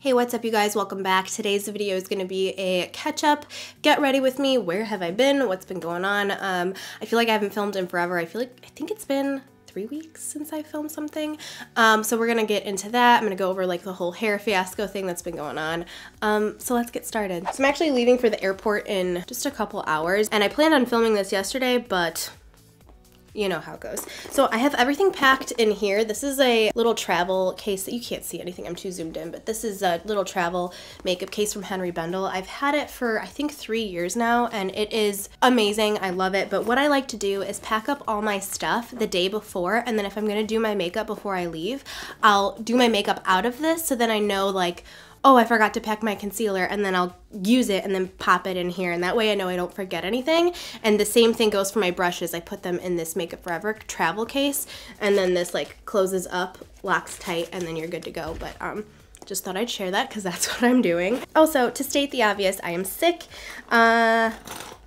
Hey, what's up you guys? Welcome back. Today's video is going to be a catch up. Get ready with me. Where have I been? What's been going on? Um, I feel like I haven't filmed in forever. I feel like, I think it's been three weeks since I filmed something. Um, so we're going to get into that. I'm going to go over like the whole hair fiasco thing that's been going on. Um, so let's get started. So I'm actually leaving for the airport in just a couple hours and I planned on filming this yesterday, but you know how it goes. So I have everything packed in here. This is a little travel case that you can't see anything. I'm too zoomed in, but this is a little travel makeup case from Henri Bendel. I've had it for I think three years now and it is amazing. I love it. But what I like to do is pack up all my stuff the day before. And then if I'm going to do my makeup before I leave, I'll do my makeup out of this. So then I know like, oh, I forgot to pack my concealer, and then I'll use it and then pop it in here. And that way I know I don't forget anything. And the same thing goes for my brushes. I put them in this Makeup Forever travel case, and then this like closes up, locks tight, and then you're good to go. But um, just thought I'd share that because that's what I'm doing. Also, to state the obvious, I am sick. Uh,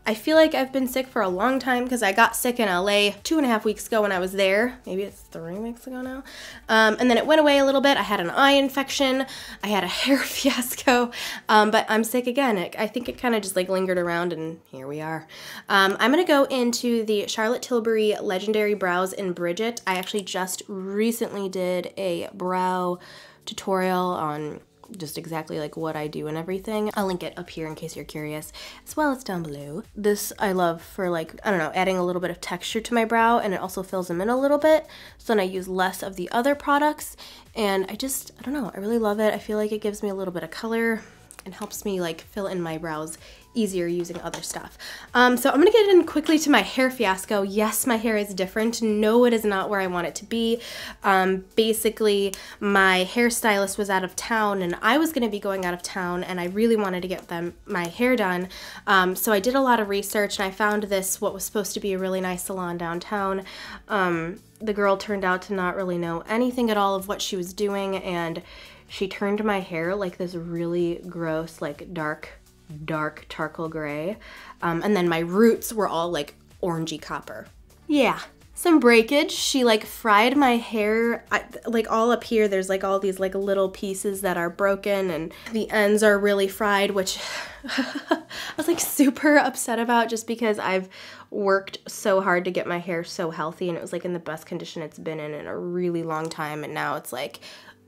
I feel like I've been sick for a long time because I got sick in LA two and a half weeks ago when I was there. Maybe it's three weeks ago now. Um, and then it went away a little bit. I had an eye infection. I had a hair fiasco. Um, but I'm sick again. It, I think it kind of just like lingered around and here we are. Um, I'm going to go into the Charlotte Tilbury Legendary Brows in Bridget. I actually just recently did a brow tutorial on just exactly like what I do and everything. I'll link it up here in case you're curious, as well as down below. This I love for like, I don't know, adding a little bit of texture to my brow and it also fills them in a little bit. So then I use less of the other products and I just, I don't know, I really love it. I feel like it gives me a little bit of color and helps me like fill in my brows easier using other stuff. Um, so I'm gonna get in quickly to my hair fiasco. Yes, my hair is different. No, it is not where I want it to be. Um, basically, my hairstylist was out of town and I was gonna be going out of town and I really wanted to get them my hair done. Um, so I did a lot of research and I found this, what was supposed to be a really nice salon downtown. Um, the girl turned out to not really know anything at all of what she was doing and she turned my hair like this really gross, like dark dark charcoal gray. Um, and then my roots were all like orangey copper. Yeah, some breakage. She like fried my hair, I, like all up here, there's like all these like little pieces that are broken and the ends are really fried, which I was like super upset about just because I've worked so hard to get my hair so healthy and it was like in the best condition it's been in in a really long time and now it's like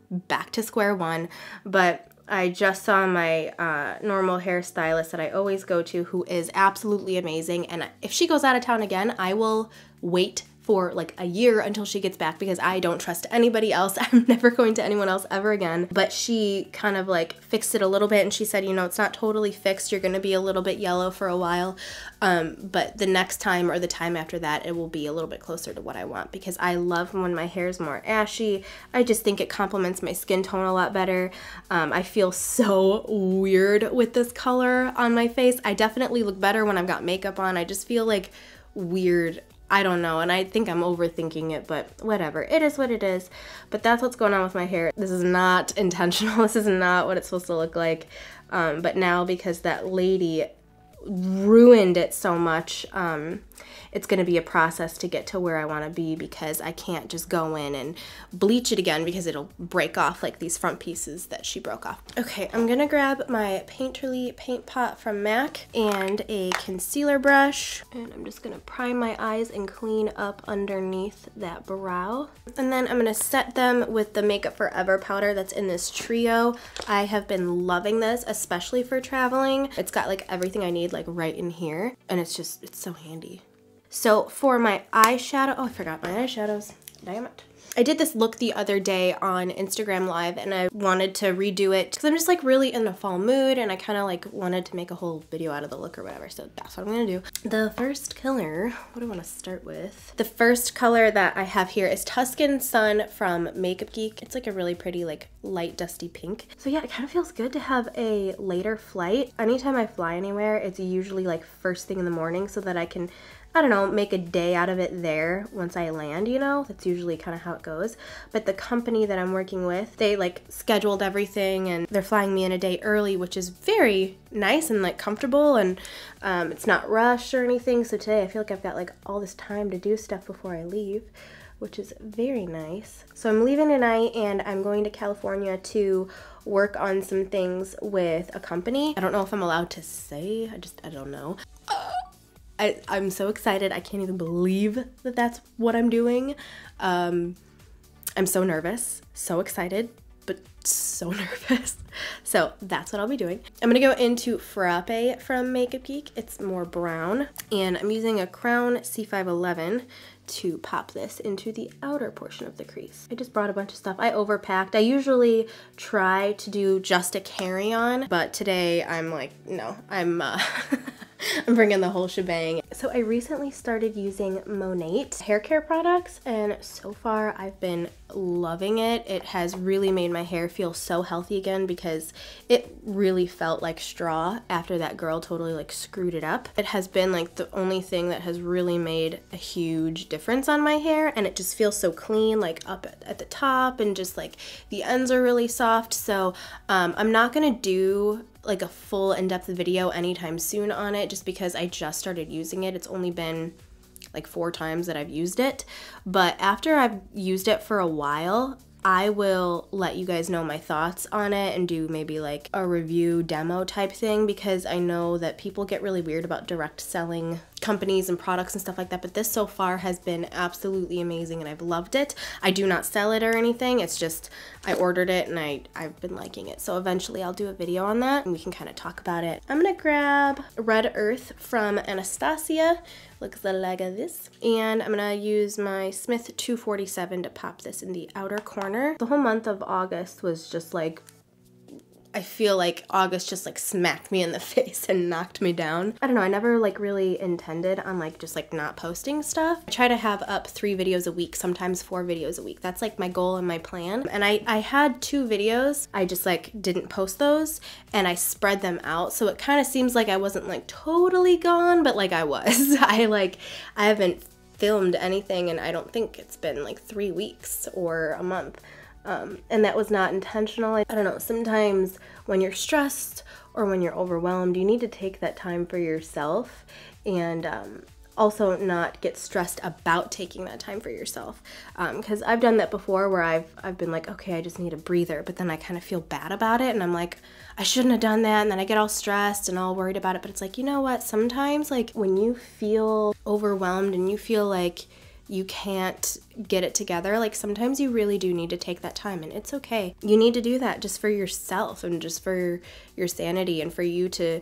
back to square one. But I just saw my uh, normal hairstylist that I always go to, who is absolutely amazing. And if she goes out of town again, I will wait for like a year until she gets back because I don't trust anybody else. I'm never going to anyone else ever again. But she kind of like fixed it a little bit and she said, you know, it's not totally fixed. You're going to be a little bit yellow for a while. Um, but the next time or the time after that, it will be a little bit closer to what I want because I love when my hair is more ashy. I just think it complements my skin tone a lot better. Um, I feel so weird with this color on my face. I definitely look better when I've got makeup on. I just feel like weird I don't know, and I think I'm overthinking it, but whatever. It is what it is. But that's what's going on with my hair. This is not intentional. This is not what it's supposed to look like. Um, but now because that lady ruined it so much, um, it's going to be a process to get to where I want to be because I can't just go in and bleach it again because it'll break off like these front pieces that she broke off. Okay, I'm going to grab my Painterly paint pot from MAC and a concealer brush and I'm just going to prime my eyes and clean up underneath that brow. And then I'm going to set them with the Makeup Forever powder that's in this trio. I have been loving this, especially for traveling. It's got like everything I need like right in here and it's just, it's so handy. So for my eyeshadow, oh, I forgot my eyeshadows. Damn it. I did this look the other day on Instagram Live and I wanted to redo it because I'm just like really in a fall mood and I kind of like wanted to make a whole video out of the look or whatever. So that's what I'm going to do. The first color, what do I want to start with? The first color that I have here is Tuscan Sun from Makeup Geek. It's like a really pretty like light dusty pink. So yeah, it kind of feels good to have a later flight. Anytime I fly anywhere, it's usually like first thing in the morning so that I can I don't know, make a day out of it there once I land, you know? That's usually kind of how it goes. But the company that I'm working with, they like scheduled everything and they're flying me in a day early, which is very nice and like comfortable and um, it's not rushed or anything. So today I feel like I've got like all this time to do stuff before I leave which is very nice. So I'm leaving tonight and I'm going to California to work on some things with a company. I don't know if I'm allowed to say, I just, I don't know. I, I'm so excited. I can't even believe that that's what I'm doing. Um, I'm so nervous, so excited, but so nervous. So that's what I'll be doing. I'm gonna go into Frappe from Makeup Geek. It's more brown and I'm using a Crown C511 to pop this into the outer portion of the crease. I just brought a bunch of stuff. I overpacked. I usually try to do just a carry-on, but today I'm like, no, I'm uh, I'm bringing the whole shebang. So I recently started using Monat hair care products and so far I've been loving it. It has really made my hair feel so healthy again because it really felt like straw after that girl totally like screwed it up. It has been like the only thing that has really made a huge difference on my hair and it just feels so clean like up at, at the top and just like the ends are really soft. So um, I'm not gonna do like a full in-depth video anytime soon on it just because I just started using it. It's only been like four times that I've used it. But after I've used it for a while, I will let you guys know my thoughts on it and do maybe like a review demo type thing because I know that people get really weird about direct selling companies and products and stuff like that. But this so far has been absolutely amazing and I've loved it. I do not sell it or anything. It's just I ordered it and I, I've been liking it. So eventually I'll do a video on that and we can kind of talk about it. I'm gonna grab Red Earth from Anastasia looks like this. And I'm gonna use my Smith 247 to pop this in the outer corner. The whole month of August was just like I feel like August just like smacked me in the face and knocked me down. I don't know, I never like really intended on like just like not posting stuff. I try to have up three videos a week, sometimes four videos a week. That's like my goal and my plan. And I, I had two videos, I just like didn't post those and I spread them out. So it kind of seems like I wasn't like totally gone, but like I was. I like, I haven't filmed anything and I don't think it's been like three weeks or a month. Um, and that was not intentional. I, don't know, sometimes when you're stressed or when you're overwhelmed, you need to take that time for yourself and um, also not get stressed about taking that time for yourself because um, I've done that before where I've I've been like okay I just need a breather but then I kind of feel bad about it and I'm like I shouldn't have done that and then I get all stressed and all worried about it but it's like you know what sometimes like when you feel overwhelmed and you feel like you can't get it together, like sometimes you really do need to take that time and it's okay. You need to do that just for yourself and just for your sanity and for you to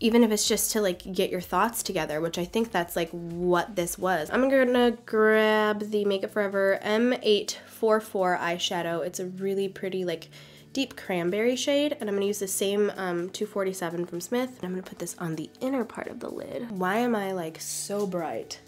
even if it's just to like get your thoughts together, which I think that's like what this was. I'm gonna grab the Makeup Forever M844 eyeshadow. It's a really pretty like deep cranberry shade and I'm gonna use the same um, 247 from Smith and I'm gonna put this on the inner part of the lid. Why am I like so bright?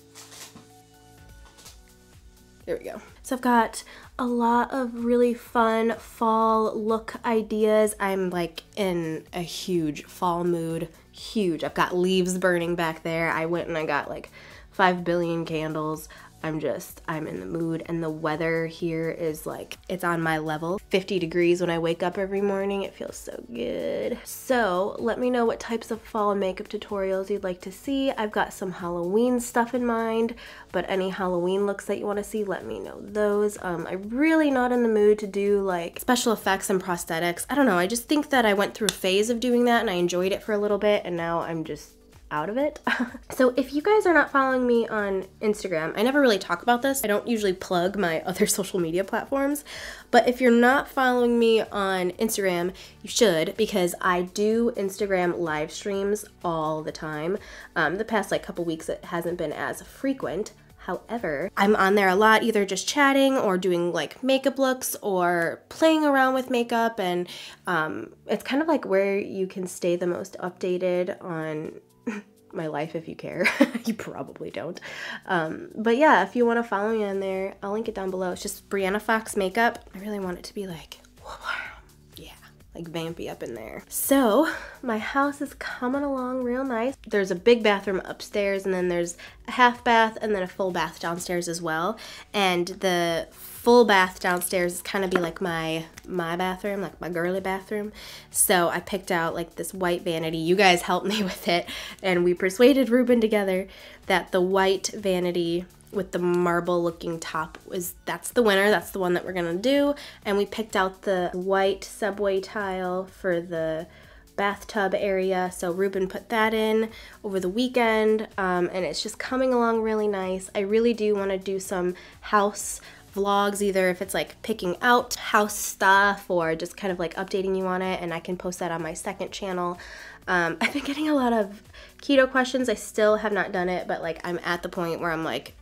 There we go. So I've got a lot of really fun fall look ideas. I'm like in a huge fall mood, huge. I've got leaves burning back there. I went and I got like 5 billion candles. I'm just, I'm in the mood and the weather here is like, it's on my level. 50 degrees when I wake up every morning. It feels so good. So let me know what types of fall makeup tutorials you'd like to see. I've got some Halloween stuff in mind, but any Halloween looks that you want to see, let me know those. Um, I'm really not in the mood to do like special effects and prosthetics. I don't know, I just think that I went through a phase of doing that and I enjoyed it for a little bit and now I'm just out of it. so if you guys are not following me on Instagram, I never really talk about this. I don't usually plug my other social media platforms, but if you're not following me on Instagram, you should because I do Instagram live streams all the time. Um, the past like couple weeks it hasn't been as frequent. However, I'm on there a lot, either just chatting or doing like makeup looks or playing around with makeup. And um, it's kind of like where you can stay the most updated on my life if you care. you probably don't. Um, but yeah, if you want to follow me on there, I'll link it down below. It's just Brianna Fox Makeup. I really want it to be like, yeah, like vampy up in there. So my house is coming along real nice. There's a big bathroom upstairs and then there's a half bath and then a full bath downstairs as well. And the full bath downstairs is kind of be like my my bathroom, like my girly bathroom. So I picked out like this white vanity. You guys helped me with it. And we persuaded Ruben together that the white vanity with the marble looking top was that's the winner. That's the one that we're gonna do. And we picked out the white subway tile for the bathtub area. So Ruben put that in over the weekend um, and it's just coming along really nice. I really do want to do some house vlogs either if it's like picking out house stuff or just kind of like updating you on it and I can post that on my second channel. Um, I've been getting a lot of keto questions. I still have not done it but like I'm at the point where I'm like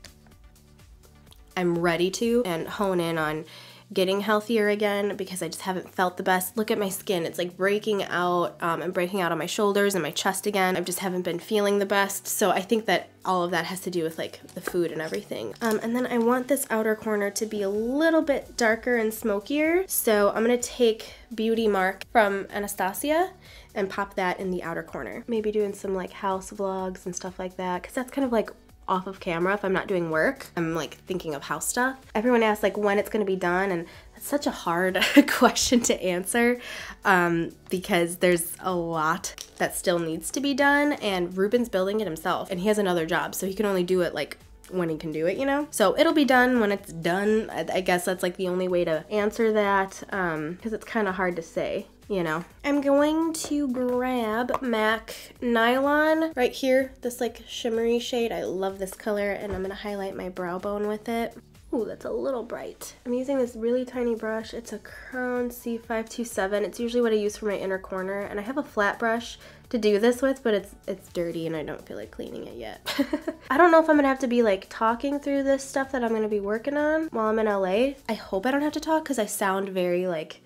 I'm ready to and hone in on getting healthier again because I just haven't felt the best. Look at my skin. It's like breaking out um, and breaking out on my shoulders and my chest again. I just haven't been feeling the best. So I think that all of that has to do with like the food and everything. Um, and then I want this outer corner to be a little bit darker and smokier. So I'm gonna take Beauty Mark from Anastasia and pop that in the outer corner. Maybe doing some like house vlogs and stuff like that because that's kind of like off of camera if I'm not doing work. I'm like thinking of house stuff. Everyone asks like when it's gonna be done and that's such a hard question to answer um, because there's a lot that still needs to be done and Ruben's building it himself and he has another job so he can only do it like when he can do it, you know? So it'll be done when it's done. I, guess that's like the only way to answer that because um, it's kind of hard to say you know. I'm going to grab MAC Nylon right here, this like shimmery shade. I love this color and I'm gonna highlight my brow bone with it. Ooh, that's a little bright. I'm using this really tiny brush. It's a Crown C527. It's usually what I use for my inner corner and I have a flat brush to do this with, but it's it's dirty and I don't feel like cleaning it yet. I don't know if I'm gonna have to be like talking through this stuff that I'm gonna be working on while I'm in LA. I hope I don't have to talk because I sound very like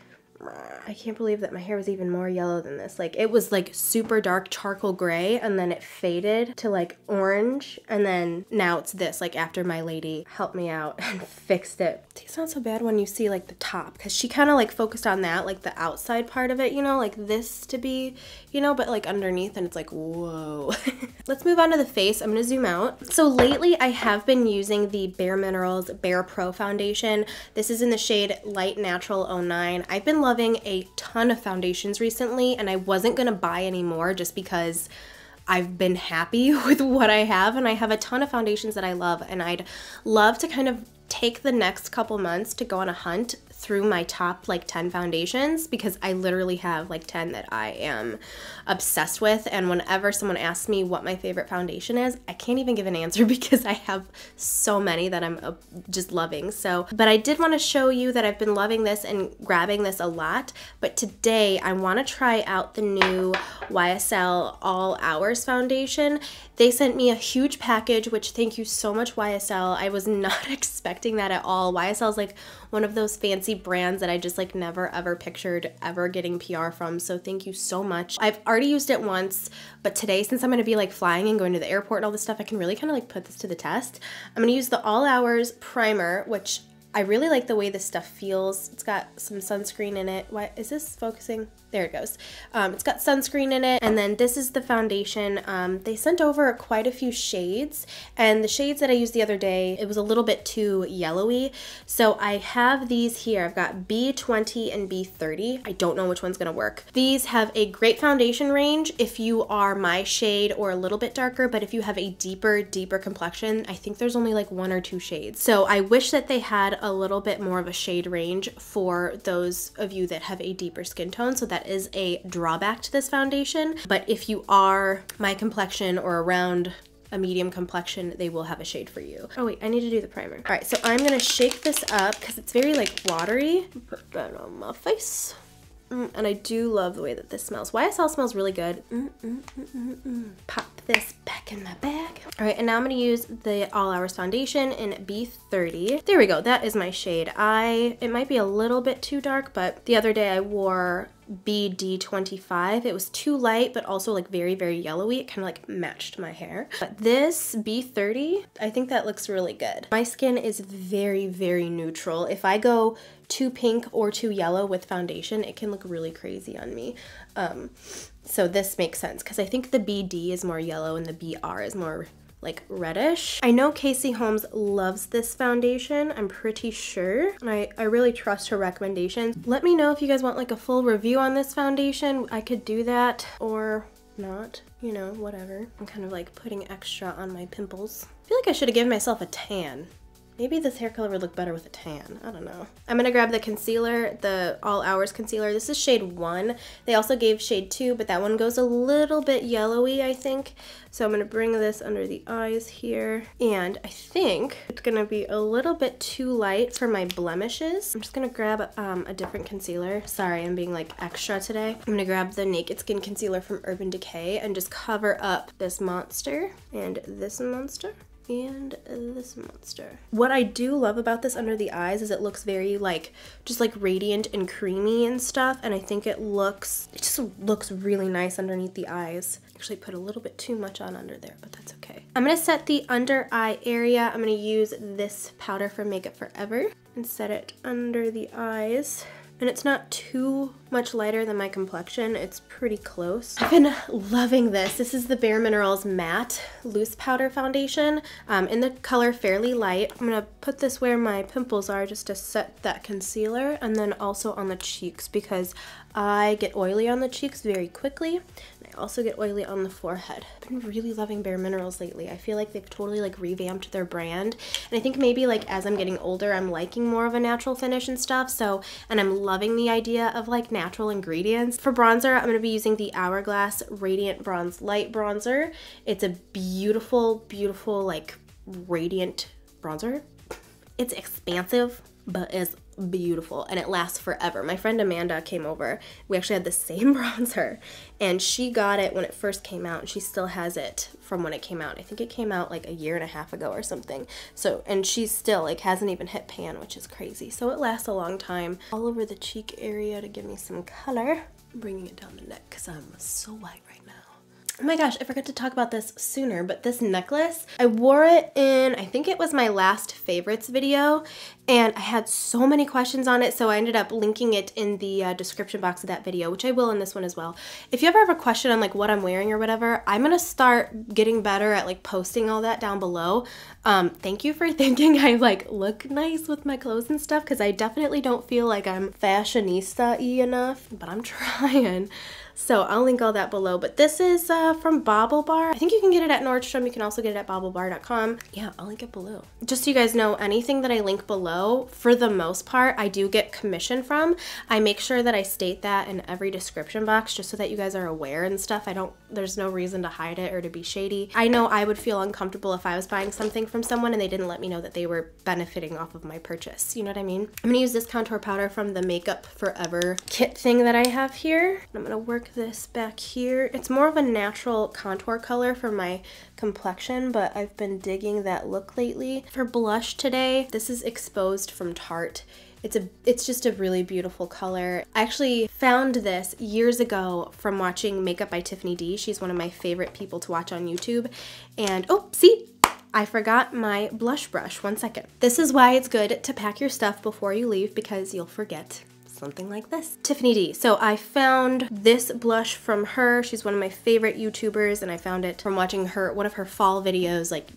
I can't believe that my hair was even more yellow than this. Like it was like super dark charcoal gray and then it faded to like orange and then now it's this like after my lady helped me out and fixed it. It's not so bad when you see like the top because she kind of like focused on that like the outside part of it you know like this to be you know but like underneath and it's like whoa. Let's move on to the face. I'm gonna zoom out. So lately I have been using the Bare Minerals Bare Pro foundation. This is in the shade Light Natural 09. I've been loving loving a ton of foundations recently and I wasn't gonna buy any more just because I've been happy with what I have and I have a ton of foundations that I love and I'd love to kind of take the next couple months to go on a hunt through my top like 10 foundations because I literally have like 10 that I am obsessed with. And whenever someone asks me what my favorite foundation is, I can't even give an answer because I have so many that I'm uh, just loving. So, but I did want to show you that I've been loving this and grabbing this a lot. But today I want to try out the new YSL All Hours foundation. They sent me a huge package, which thank you so much, YSL. I was not expecting that at all. YSL is like one of those fancy brands that I just like never ever pictured ever getting PR from. So thank you so much. I've already used it once, but today, since I'm gonna be like flying and going to the airport and all this stuff, I can really kind of like put this to the test. I'm gonna use the All Hours Primer, which I really like the way this stuff feels. It's got some sunscreen in it. What is this focusing? There it goes. Um, it's got sunscreen in it. And then this is the foundation. Um, they sent over quite a few shades. And the shades that I used the other day, it was a little bit too yellowy. So I have these here. I've got B20 and B30. I don't know which one's gonna work. These have a great foundation range if you are my shade or a little bit darker. But if you have a deeper, deeper complexion, I think there's only like one or two shades. So I wish that they had a little bit more of a shade range for those of you that have a deeper skin tone. So that is a drawback to this foundation. But if you are my complexion or around a medium complexion, they will have a shade for you. Oh wait, I need to do the primer. All right, so I'm gonna shake this up because it's very like watery. Put that on my face. Mm, and I do love the way that this smells. YSL smells really good. Mm, mm, Pop this back in my bag. All right, and now I'm gonna use the All Hours Foundation in B30. There we go, that is my shade. I, it might be a little bit too dark, but the other day I wore BD25. It was too light, but also like very, very yellowy. It kind of like matched my hair. But this B30, I think that looks really good. My skin is very, very neutral. If I go too pink or too yellow with foundation, it can look really crazy on me. Um, so this makes sense because I think the BD is more yellow and the BR is more like reddish. I know Casey Holmes loves this foundation, I'm pretty sure, and I, I really trust her recommendations. Let me know if you guys want like a full review on this foundation. I could do that, or not, you know, whatever. I'm kind of like putting extra on my pimples. I feel like I should have given myself a tan. Maybe this hair color would look better with a tan. I don't know. I'm gonna grab the concealer, the All Hours concealer. This is shade one. They also gave shade two, but that one goes a little bit yellowy, I think. So I'm gonna bring this under the eyes here. And I think it's gonna be a little bit too light for my blemishes. I'm just gonna grab um, a different concealer. Sorry, I'm being like extra today. I'm gonna grab the Naked Skin Concealer from Urban Decay and just cover up this monster and this monster and this monster. What I do love about this under the eyes is it looks very like just like radiant and creamy and stuff and I think it looks it just looks really nice underneath the eyes. Actually put a little bit too much on under there but that's okay. I'm to set the under eye area. I'm to use this powder from Makeup Forever and set it under the eyes and it's not too much lighter than my complexion. It's pretty close. I've been loving this. This is the Bare Minerals Matte Loose Powder Foundation um, in the color Fairly Light. I'm gonna put this where my pimples are just to set that concealer and then also on the cheeks because I get oily on the cheeks very quickly. I also get oily on the forehead. I've been really loving Bare Minerals lately. I feel like they've totally like revamped their brand. And I think maybe like as I'm getting older, I'm liking more of a natural finish and stuff. So, and I'm loving the idea of like natural ingredients. For bronzer, I'm going to be using the Hourglass Radiant Bronze Light Bronzer. It's a beautiful, beautiful like radiant bronzer. It's expansive, but it's beautiful and it lasts forever. My friend Amanda came over. We actually had the same bronzer and she got it when it first came out and she still has it from when it came out. I think it came out like a year and a half ago or something. So, and she's still like hasn't even hit pan, which is crazy. So it lasts a long time. All over the cheek area to give me some color. I'm bringing it down the neck because I'm so white right. Oh my gosh, I forgot to talk about this sooner, but this necklace, I wore it in, I think it was my last favorites video, and I had so many questions on it, so I ended up linking it in the uh, description box of that video, which I will in this one as well. If you ever have a question on like what I'm wearing or whatever, I'm gonna start getting better at like posting all that down below. Um, thank you for thinking I like look nice with my clothes and stuff, because I definitely don't feel like I'm fashionista-y enough, but I'm trying. So I'll link all that below. But this is uh, from BaubleBar. I think you can get it at Nordstrom. You can also get it at baublebar.com. Yeah, I'll link it below. Just so you guys know, anything that I link below, for the most part, I do get commission from. I make sure that I state that in every description box just so that you guys are aware and stuff. I don't, there's no reason to hide it or to be shady. I know I would feel uncomfortable if I was buying something from someone and they didn't let me know that they were benefiting off of my purchase. You know what I mean? I'm gonna use this contour powder from the Makeup Forever kit thing that I have here. I'm gonna work this back here. It's more of a natural contour color for my complexion, but I've been digging that look lately. For blush today, this is Exposed from Tarte. It's a it's just a really beautiful color. I actually found this years ago from watching Makeup by Tiffany D. She's one of my favorite people to watch on YouTube. And oh, see, I forgot my blush brush. One second. This is why it's good to pack your stuff before you leave because you'll forget something like this. Tiffany D. So I found this blush from her. She's one of my favorite YouTubers and I found it from watching her one of her fall videos like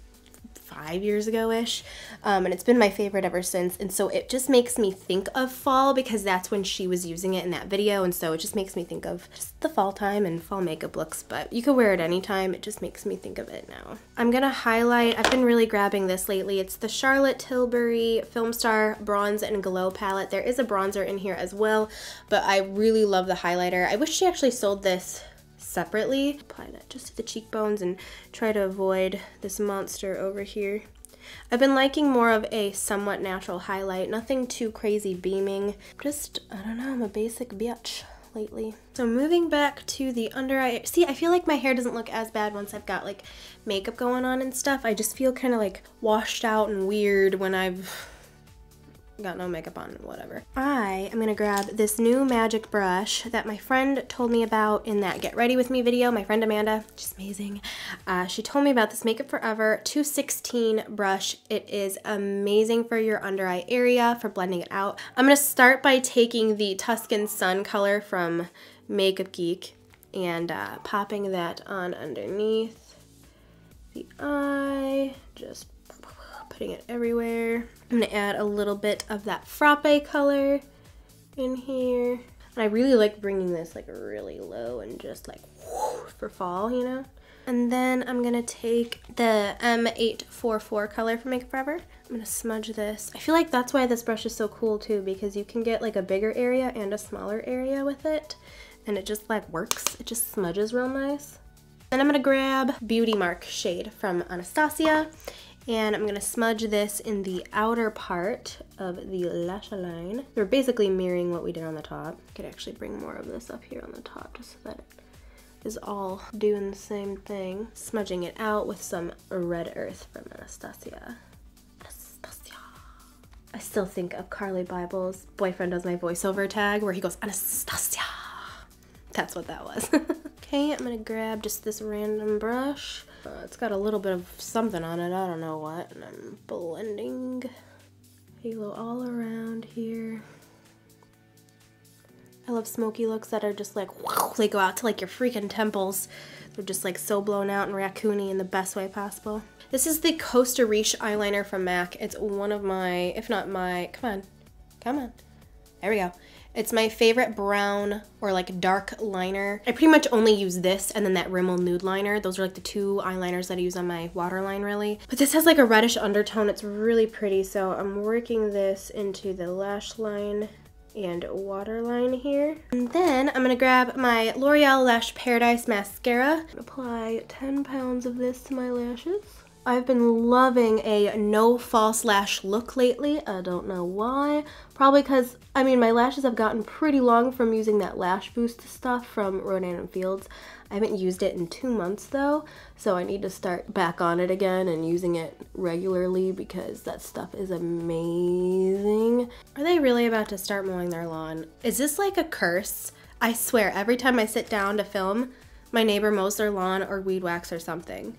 five years ago-ish um, and it's been my favorite ever since and so it just makes me think of fall because that's when she was using it in that video and so it just makes me think of just the fall time and fall makeup looks but you could wear it anytime it just makes me think of it now. I'm gonna highlight I've been really grabbing this lately it's the Charlotte Tilbury Film Star Bronze and Glow palette there is a bronzer in here as well but I really love the highlighter I wish she actually sold this separately. Apply that just to the cheekbones and try to avoid this monster over here. I've been liking more of a somewhat natural highlight, nothing too crazy beaming. Just, I don't know, I'm a basic bitch lately. So moving back to the under eye, see I feel like my hair doesn't look as bad once I've got like makeup going on and stuff. I just feel kind of like washed out and weird when I've got no makeup on, whatever. I am gonna grab this new magic brush that my friend told me about in that Get Ready With Me video, my friend Amanda, she's amazing. Uh, she told me about this Makeup Forever 216 brush. It is amazing for your under eye area, for blending it out. I'm gonna start by taking the Tuscan Sun color from Makeup Geek and uh, popping that on underneath the eye, just putting it everywhere. I'm gonna add a little bit of that frappe color in here. And I really like bringing this like really low and just like for fall, you know? And then I'm gonna take the M844 color from Makeup Forever. I'm gonna smudge this. I feel like that's why this brush is so cool too because you can get like a bigger area and a smaller area with it. And it just like works. It just smudges real nice. Then I'm gonna grab Beauty Mark shade from Anastasia and I'm gonna smudge this in the outer part of the lash line. We're basically mirroring what we did on the top. I could actually bring more of this up here on the top just so that it is all doing the same thing. Smudging it out with some red earth from Anastasia. Anastasia. I still think of Carly Bybel's boyfriend does my voiceover tag where he goes, Anastasia. That's what that was. okay, I'm gonna grab just this random brush. Uh, it's got a little bit of something on it, I don't know what, and I'm blending halo all around here. I love smoky looks that are just like, wow, they go out to like your freaking temples. They're just like so blown out and raccoony in the best way possible. This is the Costa Riche eyeliner from MAC. It's one of my, if not my, come on, come on. There we go. It's my favorite brown or like dark liner. I pretty much only use this and then that Rimmel Nude Liner. Those are like the two eyeliners that I use on my waterline really. But this has like a reddish undertone. It's really pretty. So I'm working this into the lash line and waterline here. And then I'm gonna grab my L'Oreal Lash Paradise Mascara. Apply 10 pounds of this to my lashes. I've been loving a no false lash look lately. I don't know why. Probably because, I mean, my lashes have gotten pretty long from using that lash boost stuff from Rodan & Fields. I haven't used it in two months though, so I need to start back on it again and using it regularly because that stuff is amazing. Are they really about to start mowing their lawn? Is this like a curse? I swear, every time I sit down to film, my neighbor mows their lawn or weed whacks or something.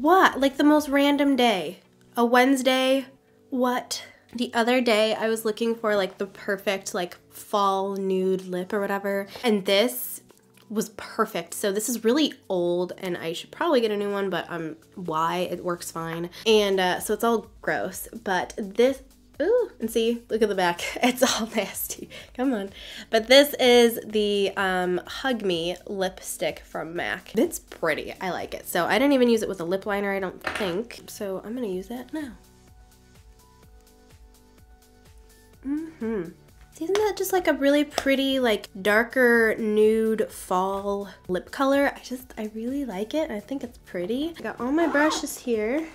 What? Like the most random day. A Wednesday? What? The other day I was looking for like the perfect like fall nude lip or whatever and this was perfect. So this is really old and I should probably get a new one but um why it works fine. And uh, so it's all gross but this Ooh, and see, look at the back. It's all nasty. Come on. But this is the um, Hug Me lipstick from MAC. It's pretty. I like it. So I didn't even use it with a lip liner, I don't think. So I'm going to use that now. Mm-hmm. Isn't that just like a really pretty, like darker nude fall lip color? I just, I really like it. I think it's pretty. I got all my brushes here.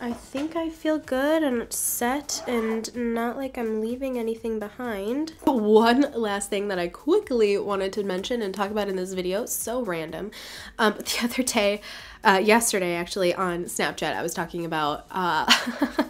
I think I feel good and set and not like I'm leaving anything behind. One last thing that I quickly wanted to mention and talk about in this video, so random. Um, the other day, uh, yesterday actually on Snapchat, I was talking about, uh,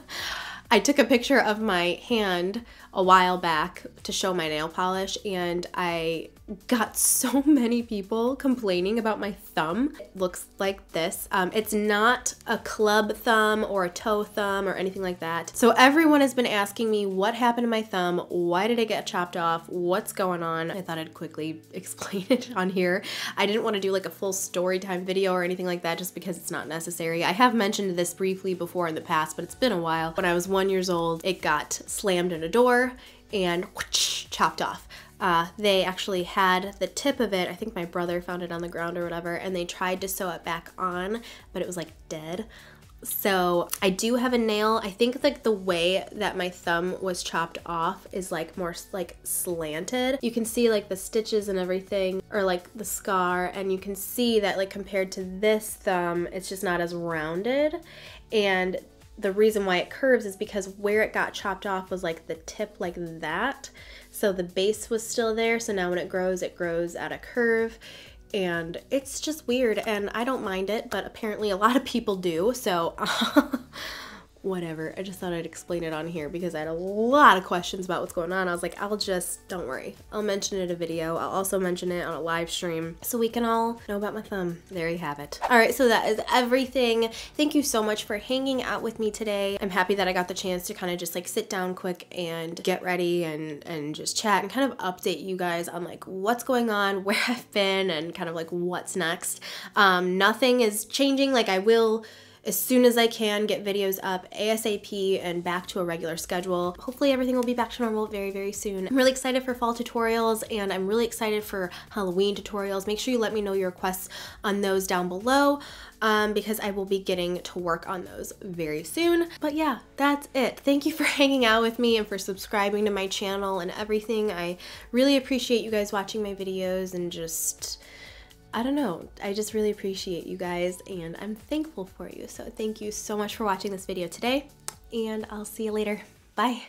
I took a picture of my hand a while back to show my nail polish and I got so many people complaining about my thumb. It looks like this. Um, it's not a club thumb or a toe thumb or anything like that. So everyone has been asking me what happened to my thumb, why did it get chopped off, what's going on. I thought I'd quickly explain it on here. I didn't want to do like a full story time video or anything like that just because it's not necessary. I have mentioned this briefly before in the past, but it's been a while. When I was one years old, it got slammed in a door and whoosh, chopped off uh, they actually had the tip of it. I think my brother found it on the ground or whatever, and they tried to sew it back on, but it was like dead. So I do have a nail. I think like the way that my thumb was chopped off is like more like slanted. You can see like the stitches and everything or like the scar and you can see that like compared to this thumb, it's just not as rounded. And the reason why it curves is because where it got chopped off was like the tip like that. So the base was still there. So now when it grows, it grows at a curve and it's just weird and I don't mind it, but apparently a lot of people do. So whatever. I just thought I'd explain it on here because I had a lot of questions about what's going on. I was like, I'll just, don't worry. I'll mention it in a video. I'll also mention it on a live stream so we can all know about my thumb. There you have it. All right, so that is everything. Thank you so much for hanging out with me today. I'm happy that I got the chance to kind of just like sit down quick and get ready and, and just chat and kind of update you guys on like what's going on, where I've been, and kind of like what's next. Um, nothing is changing. Like I will as soon as I can get videos up ASAP and back to a regular schedule. Hopefully everything will be back to normal very, very soon. I'm really excited for fall tutorials and I'm really excited for Halloween tutorials. Make sure you let me know your requests on those down below um, because I will be getting to work on those very soon. But yeah, that's it. Thank you for hanging out with me and for subscribing to my channel and everything. I really appreciate you guys watching my videos and just I don't know, I just really appreciate you guys and I'm thankful for you. So thank you so much for watching this video today and I'll see you later. Bye.